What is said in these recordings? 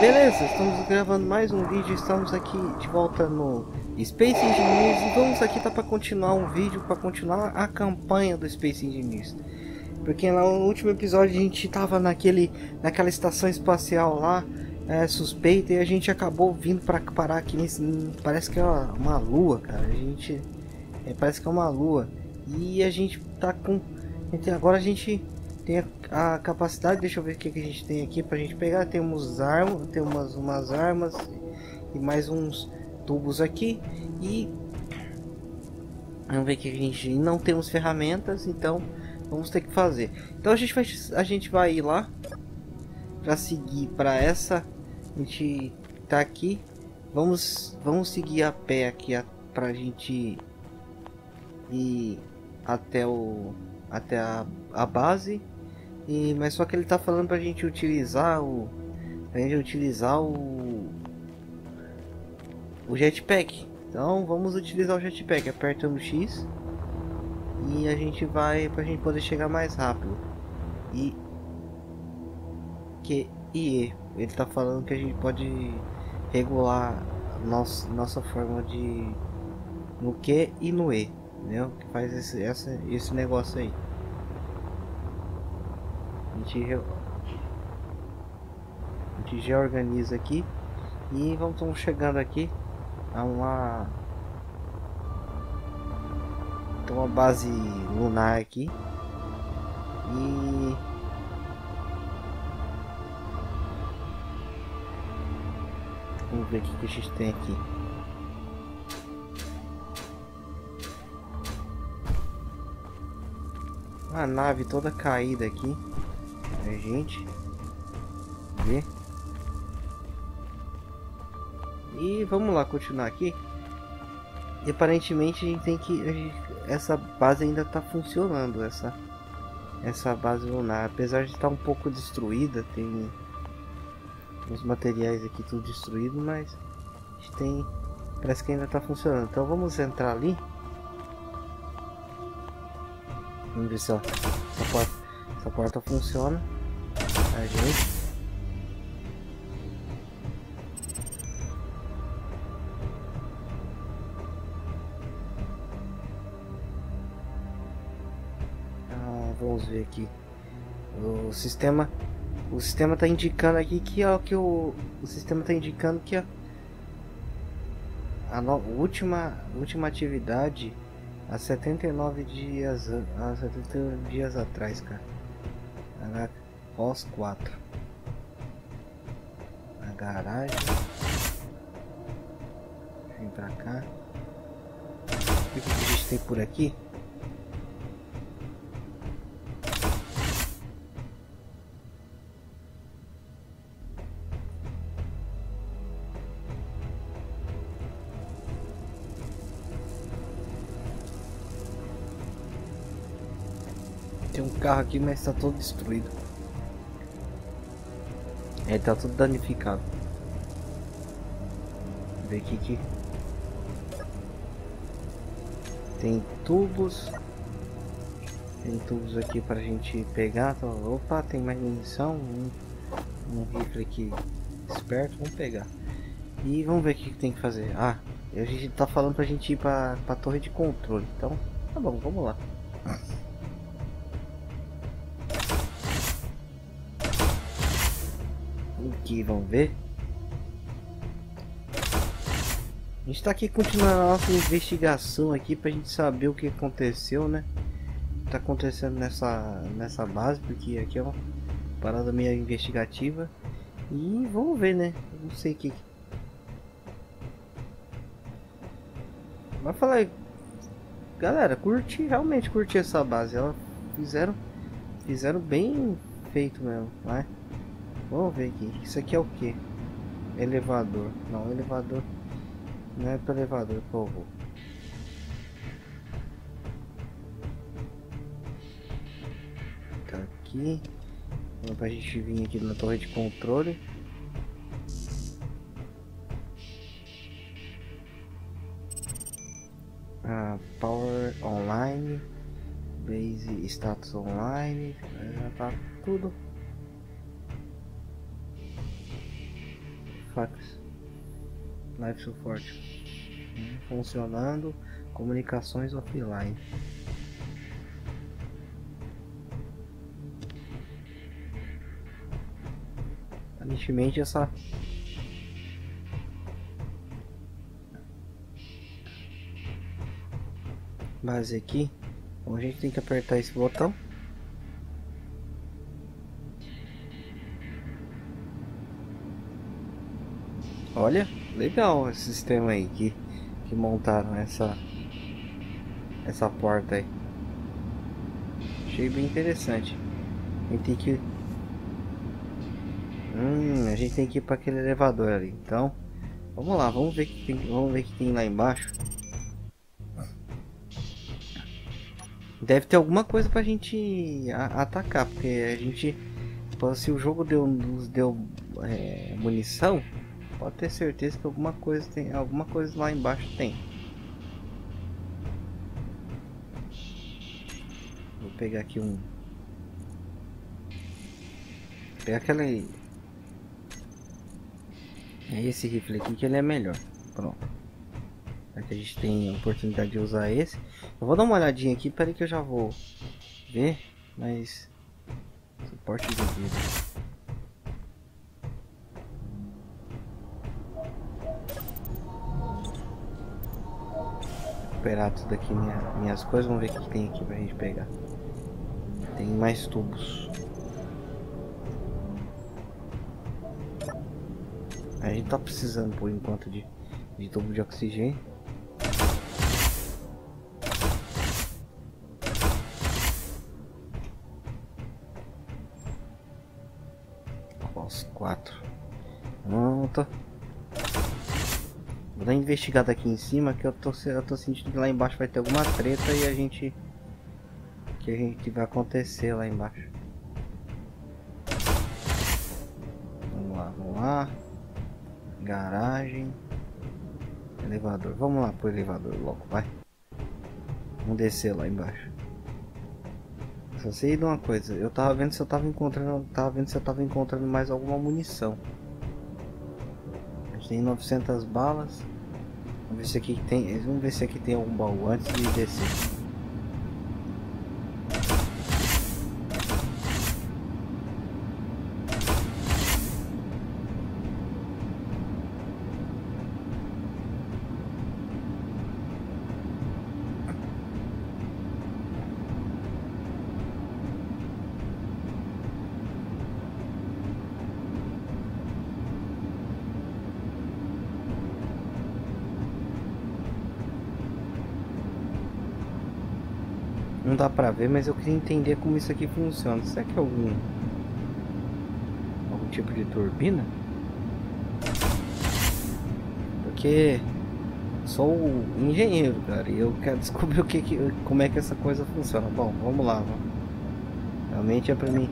beleza, estamos gravando mais um vídeo, estamos aqui de volta no Space Engineers e vamos aqui tá para continuar um vídeo, para continuar a campanha do Space Engineers. Porque no último episódio a gente tava naquele, naquela estação espacial lá, é, suspeita, e a gente acabou vindo para parar aqui nesse, parece que é uma, uma lua, cara, a gente, é, parece que é uma lua, e a gente tá com, agora a gente tem a, a, capacidade, deixa eu ver o que, que a gente tem aqui pra gente pegar. Temos armas, tem umas, umas armas e mais uns tubos aqui. E vamos ver o que a gente não temos ferramentas, então vamos ter que fazer. Então a gente vai, a gente vai ir lá para seguir para essa. A gente tá aqui. Vamos, vamos seguir a pé aqui a, pra gente ir até o até a, a base e, mas só que ele tá falando pra gente utilizar o. Pra gente utilizar o. O jetpack. Então vamos utilizar o jetpack. Apertando X. E a gente vai pra gente poder chegar mais rápido. E. Que. E ele tá falando que a gente pode regular nossa, nossa forma de. No Q e no E. Entendeu? Que faz esse, essa, esse negócio aí. Gente, re... a gente já organiza aqui. E vamos chegando aqui a uma tem uma base lunar aqui. E vamos ver o que a gente tem aqui. A nave toda caída aqui gente. Ver e vamos lá continuar aqui. E aparentemente a gente tem que gente, essa base ainda está funcionando essa essa base lunar. Apesar de estar um pouco destruída tem os materiais aqui tudo destruído mas a gente tem parece que ainda está funcionando. Então vamos entrar ali. Vamos ver se essa porta, essa porta funciona a gente. Ah, vamos ver aqui. O sistema o sistema está indicando aqui que ó, que o, o sistema está indicando que a, a no, última última atividade há 79 dias há 79 dias atrás, cara. Caraca. Pós 4. Na garagem. Vem pra cá. O que, que a gente tem por aqui? Tem um carro aqui, mas está todo destruído. É, tá tudo danificado. Ver aqui que tem tubos. Tem tubos aqui pra gente pegar. Tá? Opa, tem mais munição. Um, um rifle aqui esperto. Vamos pegar. E vamos ver o que tem que fazer. Ah, a gente tá falando pra gente ir pra, pra torre de controle. Então, tá bom, vamos lá. Aqui, vamos ver. A gente está aqui continuando a nossa investigação aqui para a gente saber o que aconteceu, né? Tá acontecendo nessa nessa base, porque aqui é uma parada meio investigativa. E vamos ver, né? Não sei o que. Mas falar, galera, curti, realmente curti essa base. Ela fizeram fizeram bem feito mesmo, né? Vamos ver aqui. Isso aqui é o que? Elevador. Não, elevador. Não é para elevador que eu vou. Tá aqui. Vamos pra gente vir aqui na torre de controle. Ah, power online. Base status online. Já tá tudo Life support. Funcionando. Comunicações offline. Aparentemente essa base aqui, então a gente tem que apertar esse botão. Olha, legal esse sistema aí que, que montaram essa essa porta aí. Achei bem interessante. A gente tem que Hum, a gente tem que ir para aquele elevador ali. Então, vamos lá, vamos ver que tem, vamos ver que tem lá embaixo. Deve ter alguma coisa pra gente atacar, porque a gente. Se o jogo deu, nos deu é, munição, pode ter certeza que alguma coisa tem. Alguma coisa lá embaixo tem. Vou pegar aqui um. Pegar aquela. É esse rifle aqui que ele é melhor. Pronto. Aqui a gente tem a oportunidade de usar esse. Eu vou dar uma olhadinha aqui, peraí que eu já vou ver, mas suporte de vida. Recuperar tudo aqui minha, minhas coisas, vamos ver o que tem aqui pra gente pegar. Tem mais tubos. A gente tá precisando por enquanto de, de tubo de oxigênio. Investigada aqui em cima que eu tô, eu tô sentindo que lá embaixo vai ter alguma treta e a gente... Que a gente vai acontecer lá embaixo. Vamos lá, vamos lá. Garagem. Elevador. Vamos lá pro elevador logo, vai. Vamos descer lá embaixo. Só sei de uma coisa, eu tava vendo se eu tava encontrando, tava vendo se eu tava encontrando mais alguma munição. A gente tem 900 balas. Vamos ver se aqui tem, vamos ver se aqui tem algum baú antes de descer. Não dá pra ver, mas eu queria entender como isso aqui funciona. Será que é algum... Algum tipo de turbina? Porque... Sou engenheiro, cara, e eu quero descobrir o que, que como é que essa coisa funciona. Bom, vamos lá, vamos. Realmente é pra mim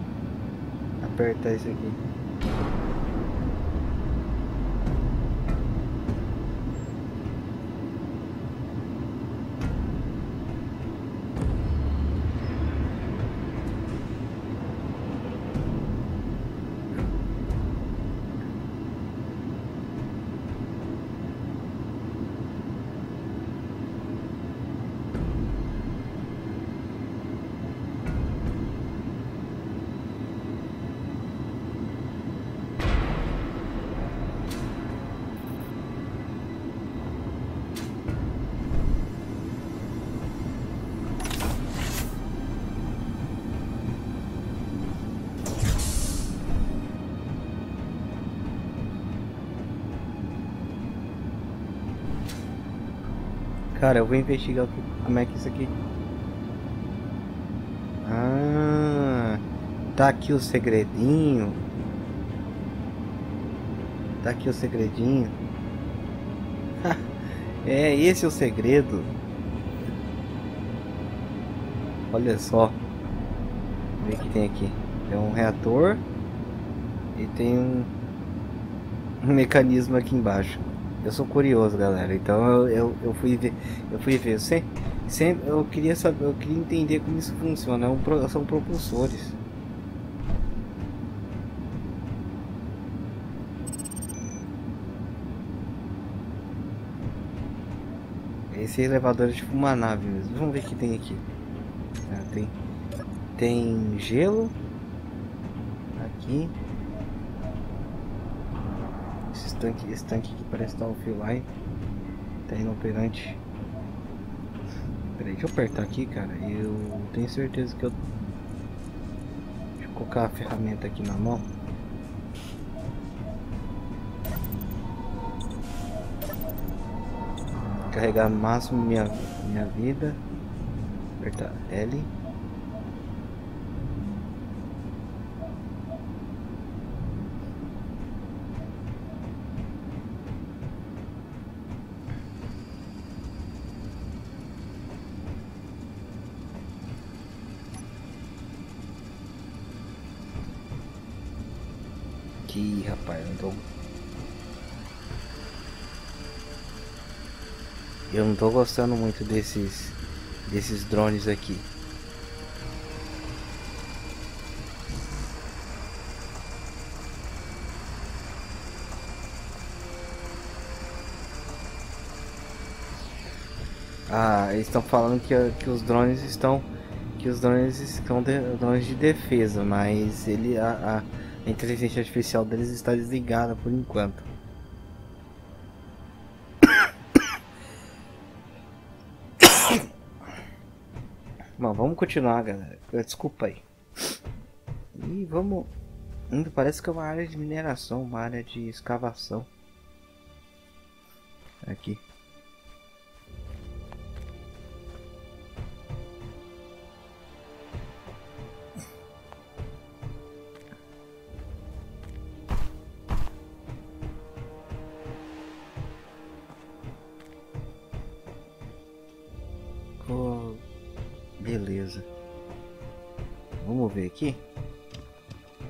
apertar isso aqui. Cara, eu vou investigar como é que isso aqui... Ah, tá aqui o segredinho. Tá aqui o segredinho. é, esse é o segredo. Olha só. Vê que tem aqui. Tem um reator. E tem um, um mecanismo aqui embaixo. Eu sou curioso, galera. Então eu, eu, eu fui ver, eu fui ver. Sempre, sempre, eu queria saber, eu queria entender como isso funciona. É um, são propulsores. Esse é elevador é tipo uma nave mesmo. Vamos ver o que tem aqui. Ah, tem, tem gelo aqui. Esse tanque, esse tanque aqui parece estar offline. Tá inoperante. Peraí, deixa eu apertar aqui, cara. Eu tenho certeza que eu... Deixa eu colocar a ferramenta aqui na mão. Carregar máximo minha, minha vida. Apertar L. não tô gostando muito desses... Desses drones aqui. Ah, eles estão falando que, que os drones estão que os drones estão de, drones de defesa, mas ele a, a inteligência artificial deles está desligada por enquanto. Vamos continuar, galera. Desculpa aí. E vamos. Parece que é uma área de mineração, uma área de escavação. Aqui. Beleza. Vamos ver aqui.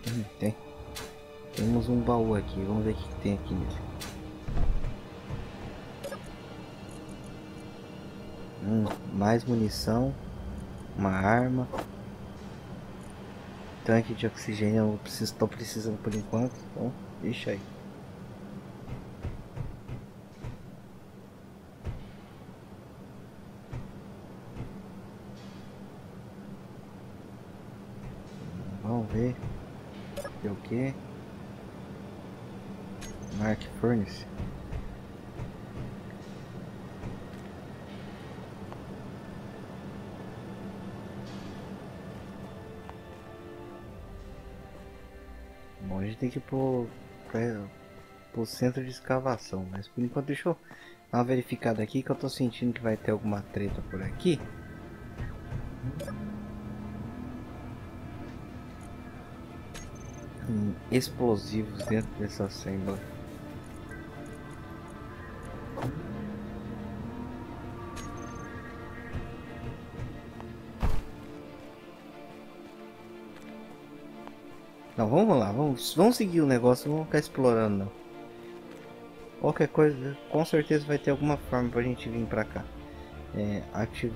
Hum, tem. Temos um baú aqui. Vamos ver o que tem aqui nele. Hum, mais munição. Uma arma. Tanque de oxigênio eu estou precisando por enquanto. Então, deixa aí. Bom, a gente tem que ir pro, pro, pro centro de escavação, mas por enquanto deixa eu dar uma verificada aqui que eu tô sentindo que vai ter alguma treta por aqui. explosivos dentro dessa assembly. Não, vamos lá, vamos, vamos seguir o negócio, vamos ficar explorando não. Qualquer coisa, com certeza vai ter alguma forma pra gente vir pra cá. É, ative,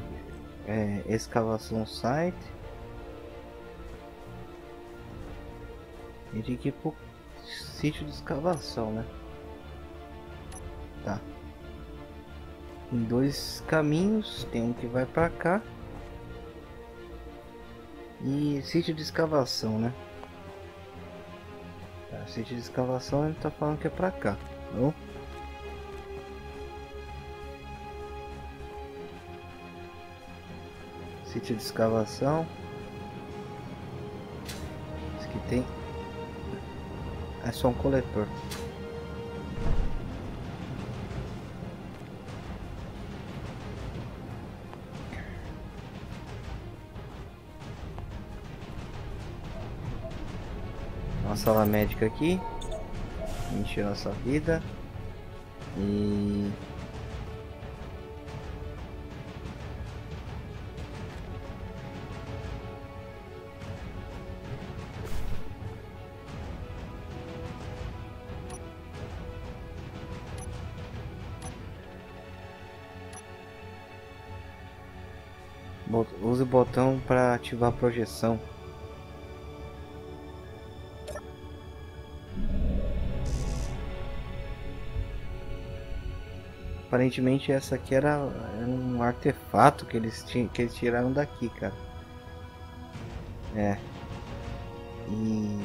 é, escavação site. Ele que pro sítio de escavação, né? Tá. Em dois caminhos, tem um que vai pra cá. E sítio de escavação, né? Sítio de escavação ele tá falando que é pra cá, não? Sítio de escavação. Esse aqui tem é só um coletor. Sala médica aqui. Encher nossa vida. E Use o botão para ativar a projeção. Aparentemente essa aqui era, era um artefato que eles, tinham, que eles tiraram daqui, cara. É. E...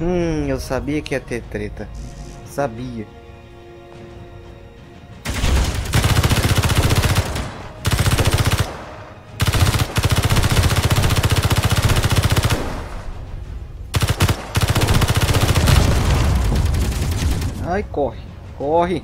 Hum, eu sabia que ia ter treta. Sabia. Ai, corre, corre.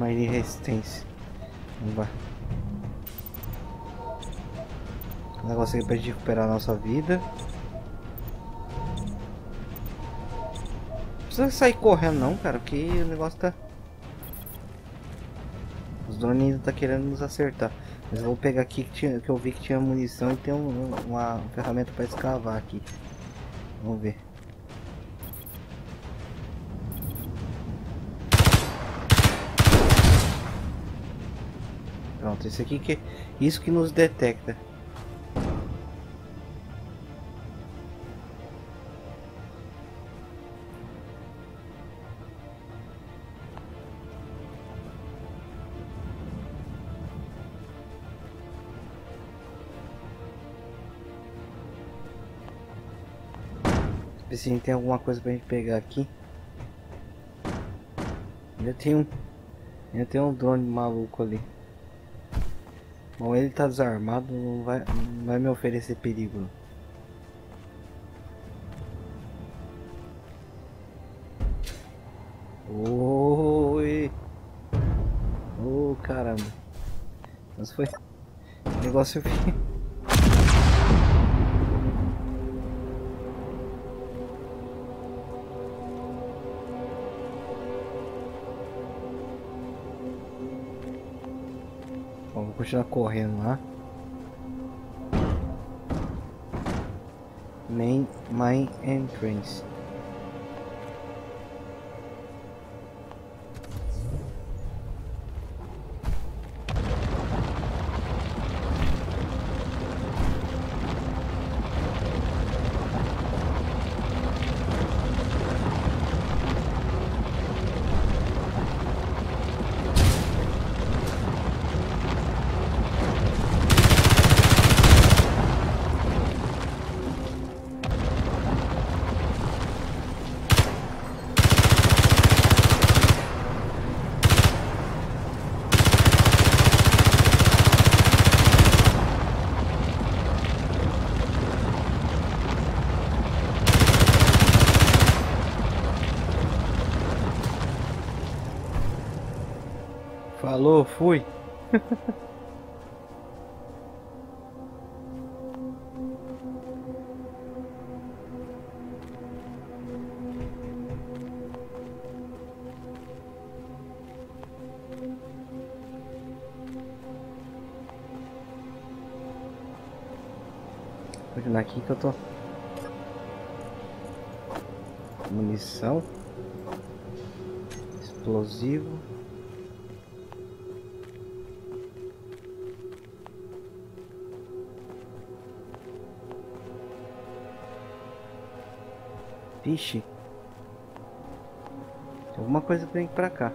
Mais de resistência. Vamos lá. Negócio aqui pra gente recuperar a nossa vida. Não precisa sair correndo não, cara, porque o negócio tá... Os drones ainda tá querendo nos acertar. Mas eu vou pegar aqui que, tinha, que eu vi que tinha munição e tem um, uma ferramenta para escavar aqui. Vamos ver. Pronto, esse aqui que isso que nos detecta. Se a gente tem alguma coisa pra gente pegar aqui. Tem um. Ainda tem um drone maluco ali. Bom, ele tá desarmado, não vai, não vai me oferecer perigo. Oi! Oh, caramba. Mas foi... O negócio... continuar correndo lá. Main, main entrance. Falou, fui. Continuar aqui que eu tô. Munição. Explosivo. Vixe. Alguma coisa vem pra cá.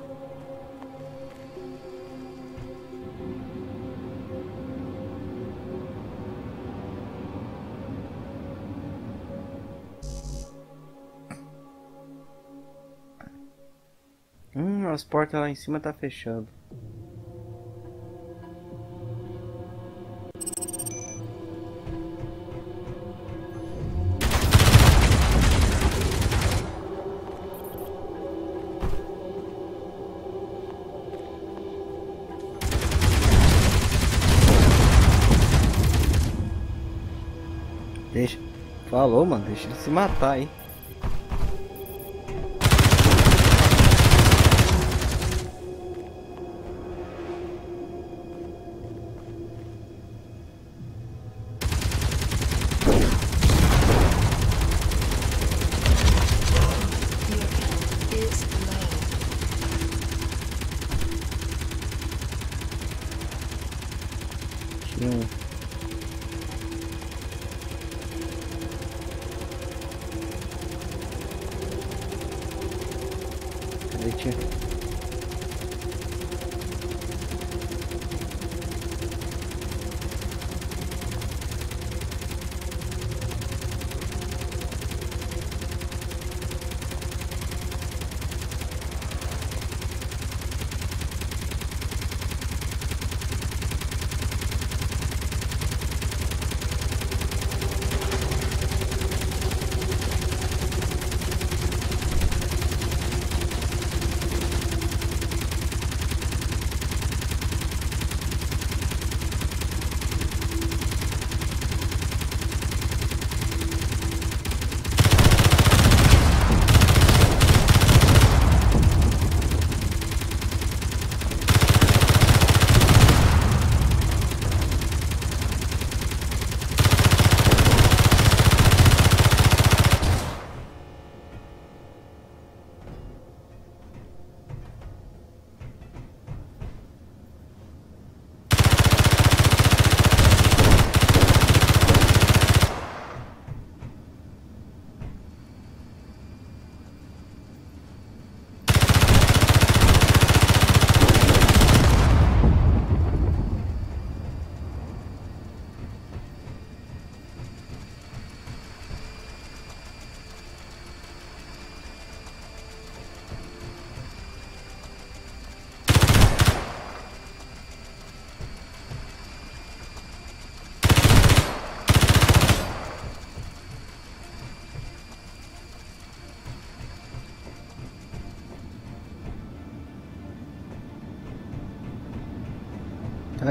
Hum, as portas lá em cima tá fechando. Falou, mano. Deixa ele se matar aí.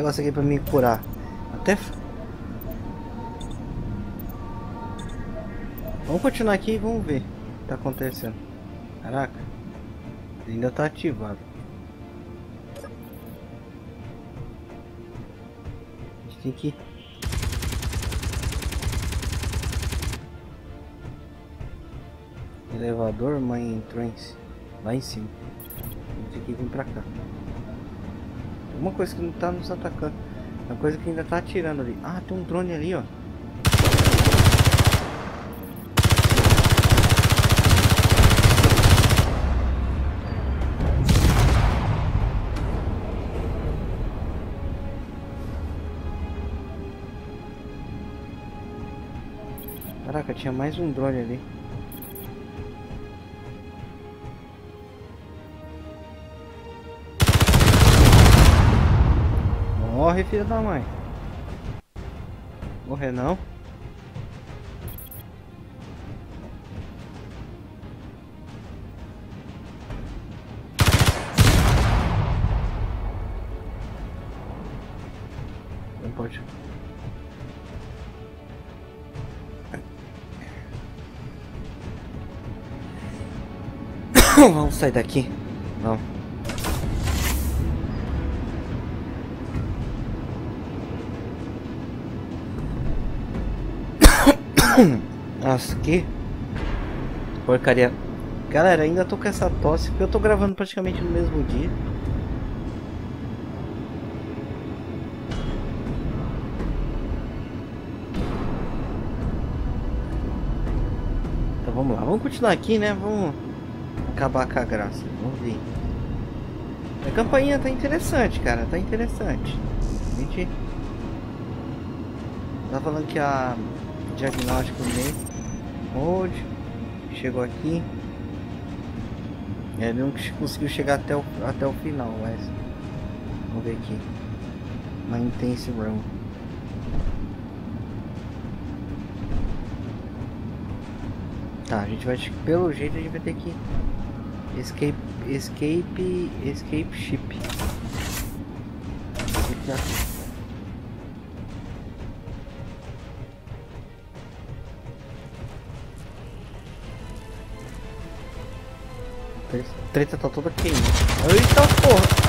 Negócio aqui pra me curar. Até. Vamos continuar aqui e vamos ver o que tá acontecendo. Caraca. Ainda tá ativado. A gente tem que. Elevador, mãe c- lá em cima. A gente que vir pra cá. Uma coisa que não tá nos atacando. Uma coisa que ainda tá atirando ali. Ah, tem um drone ali, ó. Caraca, tinha mais um drone ali. Morre, filho da mãe. Morrer não. Não pode. Vamos sair daqui. Não. Nossa, que porcaria. Galera, ainda tô com essa tosse porque eu tô gravando praticamente no mesmo dia. Então vamos lá, vamos continuar aqui, né? Vamos acabar com a graça. Vamos ver. A campainha tá interessante, cara. Tá interessante. A gente tá falando que a diagnóstico dele hoje chegou aqui. É, ele não conseguiu chegar até o, até o final, mas... Vamos ver aqui. Uma Intense. Tá, a gente vai... Pelo jeito a gente vai ter que... Escape... Escape... Escape Ship. Treta tá toda queimando. Eita porra!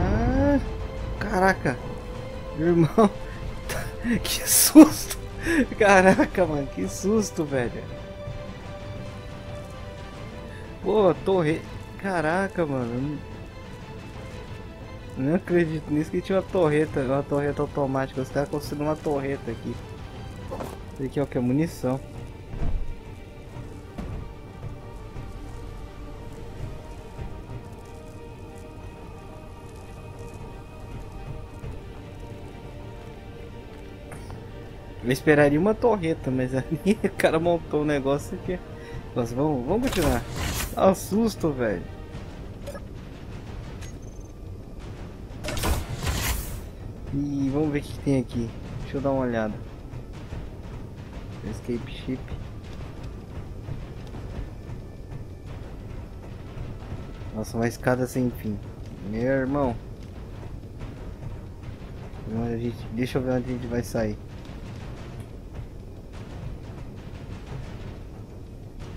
Ah, caraca! Irmão! que susto! Caraca, mano, que susto, velho! Pô, torre. Caraca, mano. Não acredito nisso que tinha uma torreta, uma torreta automática. Os caras construíram uma torreta aqui. Isso aqui é o que? Munição. Eu esperaria uma torreta, mas ali o cara montou um negócio aqui. Nossa, vamos, vamos continuar. Dá um susto, velho. E vamos ver o que tem aqui. Deixa eu dar uma olhada. Escape ship. Nossa, uma escada sem fim. Meu irmão. A gente, deixa eu ver onde a gente vai sair.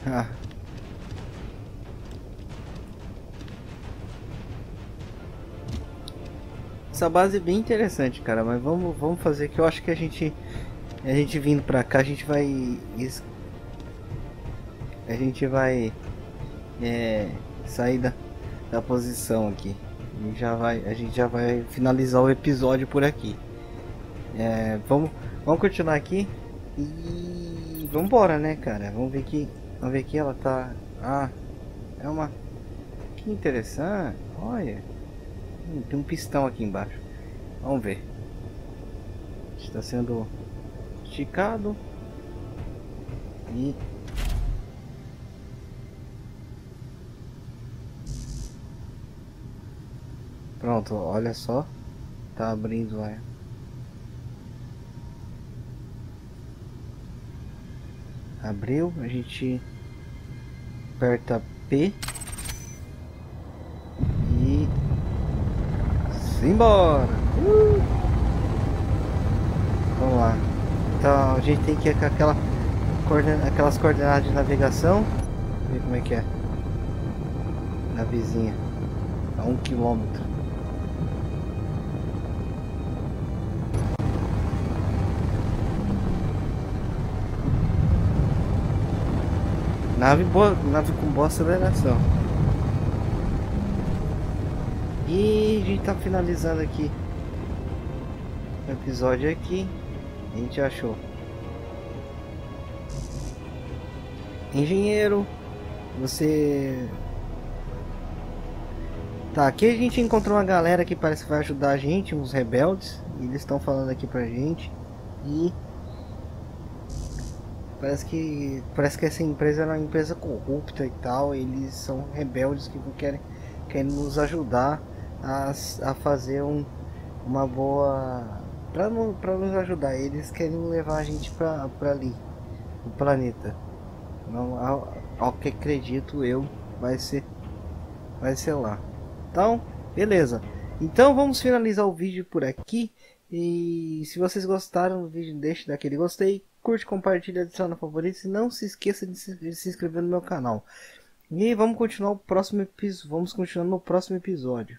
Ah. Essa base é bem interessante, cara, mas vamos, vamos fazer que eu acho que a gente a gente vindo pra cá, a gente vai. A gente vai é, sair da, da posição aqui. E já vai, a gente já vai finalizar o episódio por aqui. É, vamos, vamos continuar aqui e vamos né, cara? Vamos ver que, vamos ver que ela tá. Ah, é uma. Que interessante. Olha, hum, tem um pistão aqui embaixo. Vamos ver. Está sendo esticado e pronto olha só. Tá abrindo lá abriu a gente aperta P. E simbora! Uh! vamos lá então a gente tem que ir com aquela, aquelas coordenadas de navegação. Ver como é que é. Na vizinha. A um quilômetro. Nave, boa, nave com boa aceleração. E a gente tá finalizando aqui o episódio aqui a gente achou? Engenheiro, você... Tá, aqui a gente encontrou uma galera que parece que vai ajudar a gente, uns rebeldes. E eles estão falando aqui pra gente. E... Parece que parece que essa empresa é uma empresa corrupta e tal. Eles são rebeldes que querem, querem nos ajudar a, a fazer um, uma boa Pra, pra nos ajudar, eles querem levar a gente pra, pra ali, o planeta. Não, ao, ao que acredito eu, vai ser, vai ser lá. Então, beleza. Então vamos finalizar o vídeo por aqui. E se vocês gostaram do vídeo, deixe daquele gostei, curte, compartilha, adiciona favoritos e não se esqueça de se, de se inscrever no meu canal. E vamos continuar o próximo episódio. Vamos continuar no próximo episódio.